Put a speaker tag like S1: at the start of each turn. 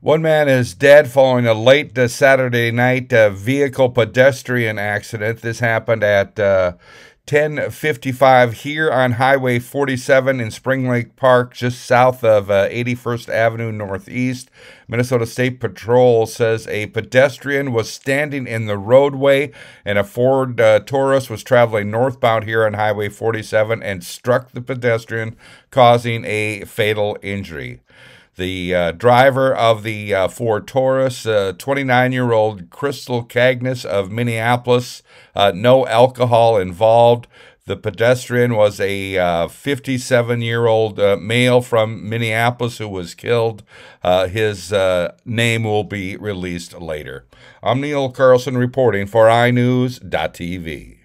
S1: One man is dead following a late uh, Saturday night uh, vehicle pedestrian accident. This happened at uh, 1055 here on Highway 47 in Spring Lake Park, just south of uh, 81st Avenue Northeast. Minnesota State Patrol says a pedestrian was standing in the roadway and a Ford uh, Taurus was traveling northbound here on Highway 47 and struck the pedestrian, causing a fatal injury. The uh, driver of the uh, Ford Taurus, 29 year old Crystal Cagnes of Minneapolis, uh, no alcohol involved. The pedestrian was a 57 uh, year old uh, male from Minneapolis who was killed. His name will be released later. I'm Neil Carlson reporting for iNewZ.TV.